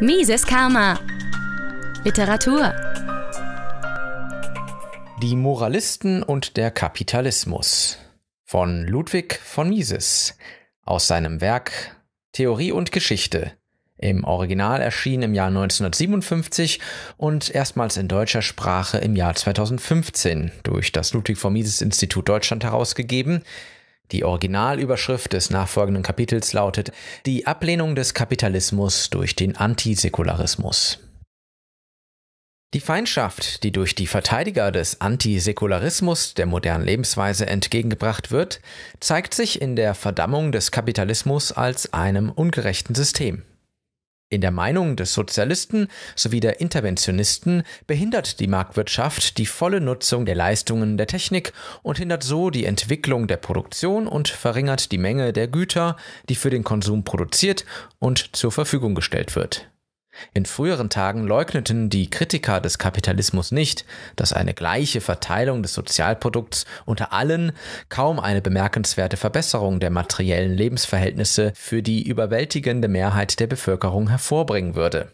Mises Karma. Literatur. Die Moralisten und der Kapitalismus von Ludwig von Mises aus seinem Werk Theorie und Geschichte. Im Original erschien im Jahr 1957 und erstmals in deutscher Sprache im Jahr 2015 durch das Ludwig von Mises Institut Deutschland herausgegeben. Die Originalüberschrift des nachfolgenden Kapitels lautet Die Ablehnung des Kapitalismus durch den Antisäkularismus. Die Feindschaft, die durch die Verteidiger des Antisäkularismus der modernen Lebensweise entgegengebracht wird, zeigt sich in der Verdammung des Kapitalismus als einem ungerechten System. In der Meinung des Sozialisten sowie der Interventionisten behindert die Marktwirtschaft die volle Nutzung der Leistungen der Technik und hindert so die Entwicklung der Produktion und verringert die Menge der Güter, die für den Konsum produziert und zur Verfügung gestellt wird. In früheren Tagen leugneten die Kritiker des Kapitalismus nicht, dass eine gleiche Verteilung des Sozialprodukts unter allen kaum eine bemerkenswerte Verbesserung der materiellen Lebensverhältnisse für die überwältigende Mehrheit der Bevölkerung hervorbringen würde.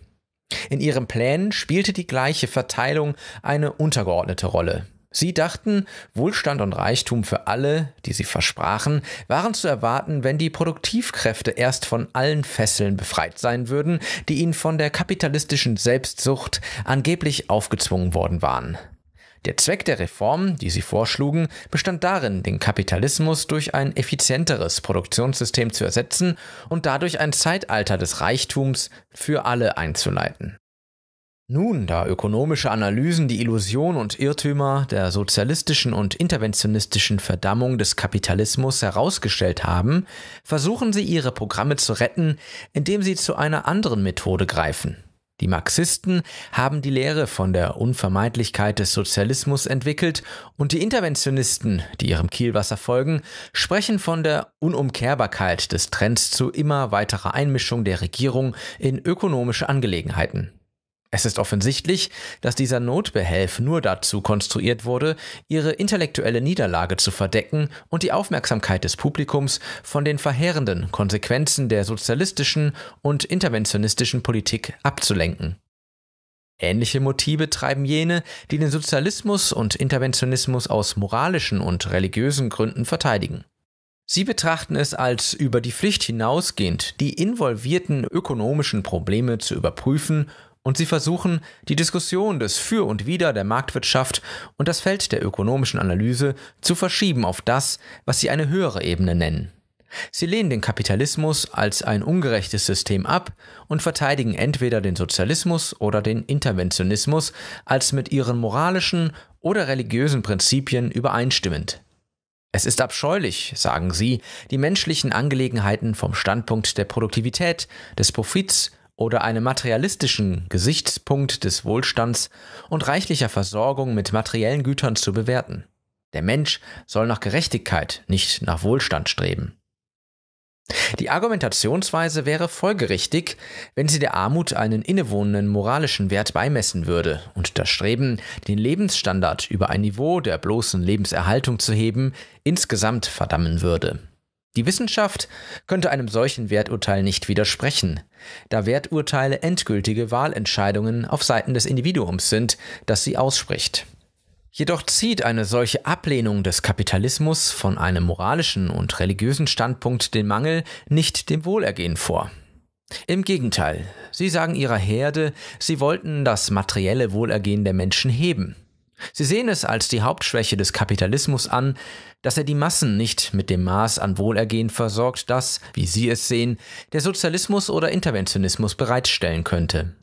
In ihren Plänen spielte die gleiche Verteilung eine untergeordnete Rolle. Sie dachten, Wohlstand und Reichtum für alle, die sie versprachen, waren zu erwarten, wenn die Produktivkräfte erst von allen Fesseln befreit sein würden, die ihnen von der kapitalistischen Selbstsucht angeblich aufgezwungen worden waren. Der Zweck der Reform, die sie vorschlugen, bestand darin, den Kapitalismus durch ein effizienteres Produktionssystem zu ersetzen und dadurch ein Zeitalter des Reichtums für alle einzuleiten. Nun, da ökonomische Analysen die Illusion und Irrtümer der sozialistischen und interventionistischen Verdammung des Kapitalismus herausgestellt haben, versuchen sie ihre Programme zu retten, indem sie zu einer anderen Methode greifen. Die Marxisten haben die Lehre von der Unvermeidlichkeit des Sozialismus entwickelt und die Interventionisten, die ihrem Kielwasser folgen, sprechen von der Unumkehrbarkeit des Trends zu immer weiterer Einmischung der Regierung in ökonomische Angelegenheiten. Es ist offensichtlich, dass dieser Notbehelf nur dazu konstruiert wurde, ihre intellektuelle Niederlage zu verdecken und die Aufmerksamkeit des Publikums von den verheerenden Konsequenzen der sozialistischen und interventionistischen Politik abzulenken. Ähnliche Motive treiben jene, die den Sozialismus und Interventionismus aus moralischen und religiösen Gründen verteidigen. Sie betrachten es als über die Pflicht hinausgehend, die involvierten ökonomischen Probleme zu überprüfen und sie versuchen, die Diskussion des Für und Wider der Marktwirtschaft und das Feld der ökonomischen Analyse zu verschieben auf das, was sie eine höhere Ebene nennen. Sie lehnen den Kapitalismus als ein ungerechtes System ab und verteidigen entweder den Sozialismus oder den Interventionismus als mit ihren moralischen oder religiösen Prinzipien übereinstimmend. Es ist abscheulich, sagen sie, die menschlichen Angelegenheiten vom Standpunkt der Produktivität, des Profits oder einem materialistischen Gesichtspunkt des Wohlstands und reichlicher Versorgung mit materiellen Gütern zu bewerten. Der Mensch soll nach Gerechtigkeit, nicht nach Wohlstand streben. Die Argumentationsweise wäre folgerichtig, wenn sie der Armut einen innewohnenden moralischen Wert beimessen würde und das Streben, den Lebensstandard über ein Niveau der bloßen Lebenserhaltung zu heben, insgesamt verdammen würde. Die Wissenschaft könnte einem solchen Werturteil nicht widersprechen, da Werturteile endgültige Wahlentscheidungen auf Seiten des Individuums sind, das sie ausspricht. Jedoch zieht eine solche Ablehnung des Kapitalismus von einem moralischen und religiösen Standpunkt den Mangel nicht dem Wohlergehen vor. Im Gegenteil, sie sagen ihrer Herde, sie wollten das materielle Wohlergehen der Menschen heben. Sie sehen es als die Hauptschwäche des Kapitalismus an, dass er die Massen nicht mit dem Maß an Wohlergehen versorgt, das, wie Sie es sehen, der Sozialismus oder Interventionismus bereitstellen könnte.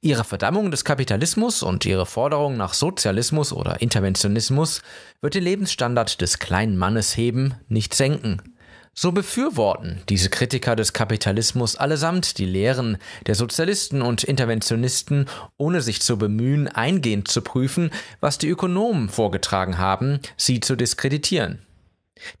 Ihre Verdammung des Kapitalismus und ihre Forderung nach Sozialismus oder Interventionismus wird den Lebensstandard des kleinen Mannes heben, nicht senken. So befürworten diese Kritiker des Kapitalismus allesamt die Lehren der Sozialisten und Interventionisten, ohne sich zu bemühen, eingehend zu prüfen, was die Ökonomen vorgetragen haben, sie zu diskreditieren.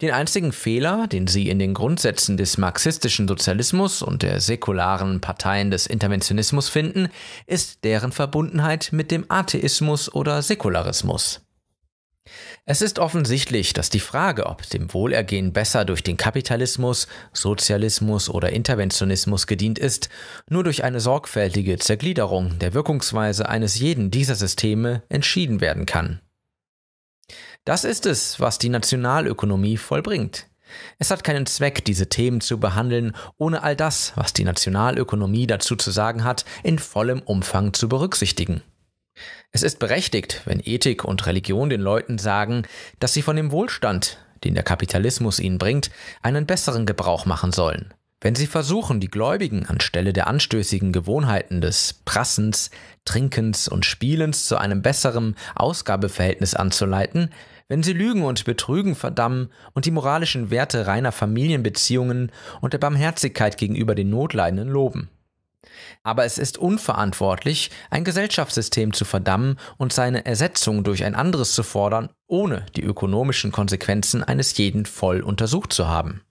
Den einzigen Fehler, den sie in den Grundsätzen des marxistischen Sozialismus und der säkularen Parteien des Interventionismus finden, ist deren Verbundenheit mit dem Atheismus oder Säkularismus. Es ist offensichtlich, dass die Frage, ob dem Wohlergehen besser durch den Kapitalismus, Sozialismus oder Interventionismus gedient ist, nur durch eine sorgfältige Zergliederung der Wirkungsweise eines jeden dieser Systeme entschieden werden kann. Das ist es, was die Nationalökonomie vollbringt. Es hat keinen Zweck, diese Themen zu behandeln, ohne all das, was die Nationalökonomie dazu zu sagen hat, in vollem Umfang zu berücksichtigen. Es ist berechtigt, wenn Ethik und Religion den Leuten sagen, dass sie von dem Wohlstand, den der Kapitalismus ihnen bringt, einen besseren Gebrauch machen sollen. Wenn sie versuchen, die Gläubigen anstelle der anstößigen Gewohnheiten des Prassens, Trinkens und Spielens zu einem besseren Ausgabeverhältnis anzuleiten, wenn sie Lügen und Betrügen verdammen und die moralischen Werte reiner Familienbeziehungen und der Barmherzigkeit gegenüber den Notleidenden loben. Aber es ist unverantwortlich, ein Gesellschaftssystem zu verdammen und seine Ersetzung durch ein anderes zu fordern, ohne die ökonomischen Konsequenzen eines jeden voll untersucht zu haben.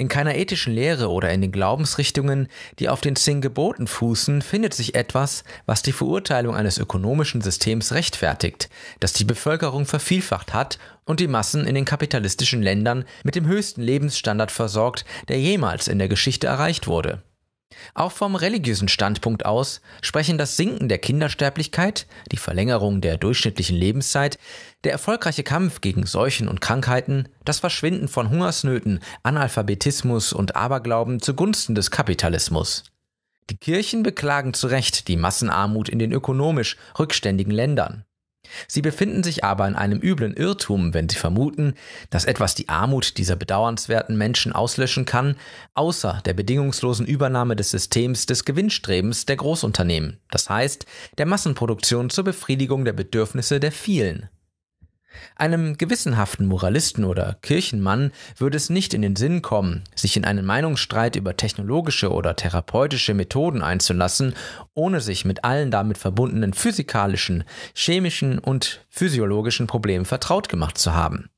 In keiner ethischen Lehre oder in den Glaubensrichtungen, die auf den zehn Geboten fußen, findet sich etwas, was die Verurteilung eines ökonomischen Systems rechtfertigt, das die Bevölkerung vervielfacht hat und die Massen in den kapitalistischen Ländern mit dem höchsten Lebensstandard versorgt, der jemals in der Geschichte erreicht wurde. Auch vom religiösen Standpunkt aus sprechen das Sinken der Kindersterblichkeit, die Verlängerung der durchschnittlichen Lebenszeit, der erfolgreiche Kampf gegen Seuchen und Krankheiten, das Verschwinden von Hungersnöten, Analphabetismus und Aberglauben zugunsten des Kapitalismus. Die Kirchen beklagen zu Recht die Massenarmut in den ökonomisch rückständigen Ländern. Sie befinden sich aber in einem üblen Irrtum, wenn sie vermuten, dass etwas die Armut dieser bedauernswerten Menschen auslöschen kann, außer der bedingungslosen Übernahme des Systems des Gewinnstrebens der Großunternehmen, das heißt der Massenproduktion zur Befriedigung der Bedürfnisse der vielen. Einem gewissenhaften Moralisten oder Kirchenmann würde es nicht in den Sinn kommen, sich in einen Meinungsstreit über technologische oder therapeutische Methoden einzulassen, ohne sich mit allen damit verbundenen physikalischen, chemischen und physiologischen Problemen vertraut gemacht zu haben.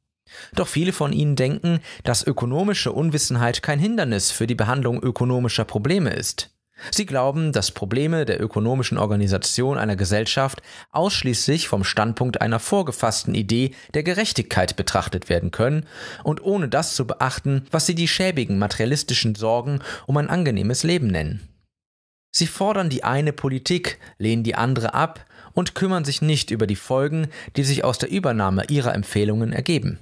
Doch viele von ihnen denken, dass ökonomische Unwissenheit kein Hindernis für die Behandlung ökonomischer Probleme ist. Sie glauben, dass Probleme der ökonomischen Organisation einer Gesellschaft ausschließlich vom Standpunkt einer vorgefassten Idee der Gerechtigkeit betrachtet werden können und ohne das zu beachten, was sie die schäbigen materialistischen Sorgen um ein angenehmes Leben nennen. Sie fordern die eine Politik, lehnen die andere ab und kümmern sich nicht über die Folgen, die sich aus der Übernahme ihrer Empfehlungen ergeben.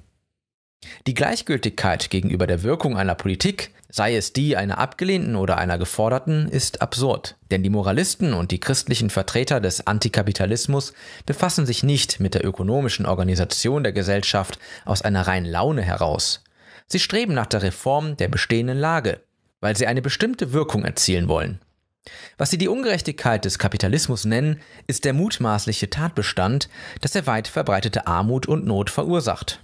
Die Gleichgültigkeit gegenüber der Wirkung einer Politik, sei es die einer abgelehnten oder einer geforderten, ist absurd. Denn die Moralisten und die christlichen Vertreter des Antikapitalismus befassen sich nicht mit der ökonomischen Organisation der Gesellschaft aus einer reinen Laune heraus. Sie streben nach der Reform der bestehenden Lage, weil sie eine bestimmte Wirkung erzielen wollen. Was sie die Ungerechtigkeit des Kapitalismus nennen, ist der mutmaßliche Tatbestand, dass er weit verbreitete Armut und Not verursacht.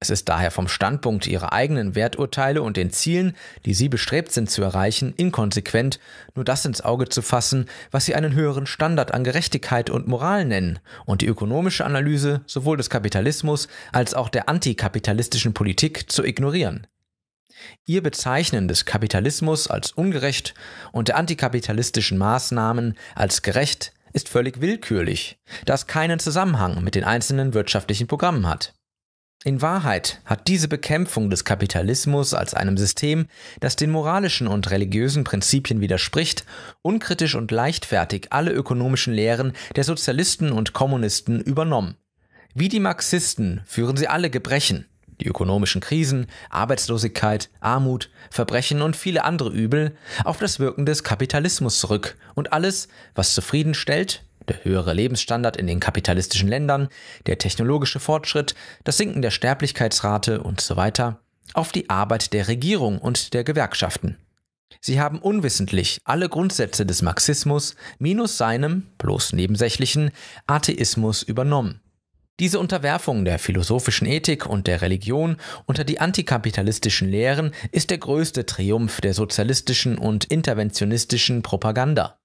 Es ist daher vom Standpunkt ihrer eigenen Werturteile und den Zielen, die sie bestrebt sind zu erreichen, inkonsequent, nur das ins Auge zu fassen, was sie einen höheren Standard an Gerechtigkeit und Moral nennen und die ökonomische Analyse sowohl des Kapitalismus als auch der antikapitalistischen Politik zu ignorieren. Ihr Bezeichnen des Kapitalismus als ungerecht und der antikapitalistischen Maßnahmen als gerecht ist völlig willkürlich, da es keinen Zusammenhang mit den einzelnen wirtschaftlichen Programmen hat. In Wahrheit hat diese Bekämpfung des Kapitalismus als einem System, das den moralischen und religiösen Prinzipien widerspricht, unkritisch und leichtfertig alle ökonomischen Lehren der Sozialisten und Kommunisten übernommen. Wie die Marxisten führen sie alle Gebrechen, die ökonomischen Krisen, Arbeitslosigkeit, Armut, Verbrechen und viele andere Übel auf das Wirken des Kapitalismus zurück und alles, was zufriedenstellt, der höhere Lebensstandard in den kapitalistischen Ländern, der technologische Fortschritt, das Sinken der Sterblichkeitsrate und so weiter, auf die Arbeit der Regierung und der Gewerkschaften. Sie haben unwissentlich alle Grundsätze des Marxismus minus seinem, bloß nebensächlichen, Atheismus übernommen. Diese Unterwerfung der philosophischen Ethik und der Religion unter die antikapitalistischen Lehren ist der größte Triumph der sozialistischen und interventionistischen Propaganda.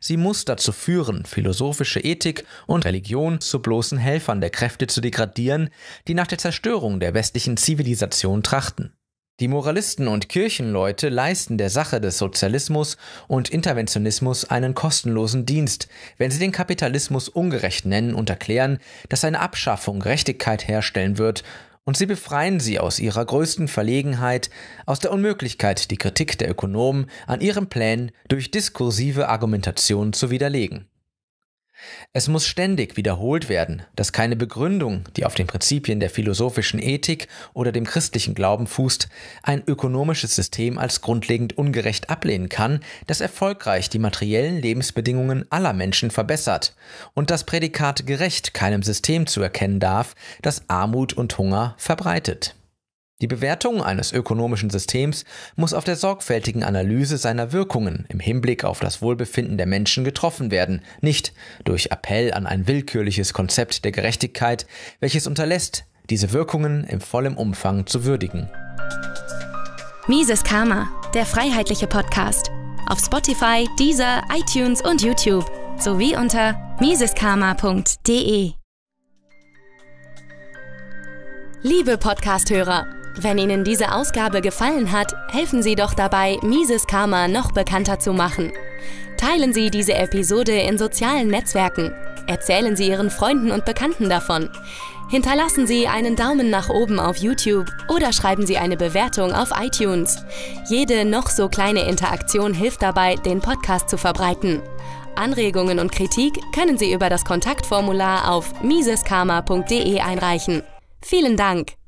Sie muss dazu führen, philosophische Ethik und Religion zu bloßen Helfern der Kräfte zu degradieren, die nach der Zerstörung der westlichen Zivilisation trachten. Die Moralisten und Kirchenleute leisten der Sache des Sozialismus und Interventionismus einen kostenlosen Dienst, wenn sie den Kapitalismus ungerecht nennen und erklären, dass seine Abschaffung Gerechtigkeit herstellen wird, und sie befreien sie aus ihrer größten Verlegenheit, aus der Unmöglichkeit, die Kritik der Ökonomen an ihren Plänen durch diskursive Argumentation zu widerlegen. Es muss ständig wiederholt werden, dass keine Begründung, die auf den Prinzipien der philosophischen Ethik oder dem christlichen Glauben fußt, ein ökonomisches System als grundlegend ungerecht ablehnen kann, das erfolgreich die materiellen Lebensbedingungen aller Menschen verbessert und das Prädikat gerecht keinem System zu erkennen darf, das Armut und Hunger verbreitet. Die Bewertung eines ökonomischen Systems muss auf der sorgfältigen Analyse seiner Wirkungen im Hinblick auf das Wohlbefinden der Menschen getroffen werden, nicht durch Appell an ein willkürliches Konzept der Gerechtigkeit, welches unterlässt, diese Wirkungen im vollen Umfang zu würdigen. Mises Karma, der freiheitliche Podcast. Auf Spotify, Deezer, iTunes und YouTube sowie unter miseskarma.de. Liebe Podcasthörer, wenn Ihnen diese Ausgabe gefallen hat, helfen Sie doch dabei, Mises Karma noch bekannter zu machen. Teilen Sie diese Episode in sozialen Netzwerken. Erzählen Sie Ihren Freunden und Bekannten davon. Hinterlassen Sie einen Daumen nach oben auf YouTube oder schreiben Sie eine Bewertung auf iTunes. Jede noch so kleine Interaktion hilft dabei, den Podcast zu verbreiten. Anregungen und Kritik können Sie über das Kontaktformular auf miseskarma.de einreichen. Vielen Dank!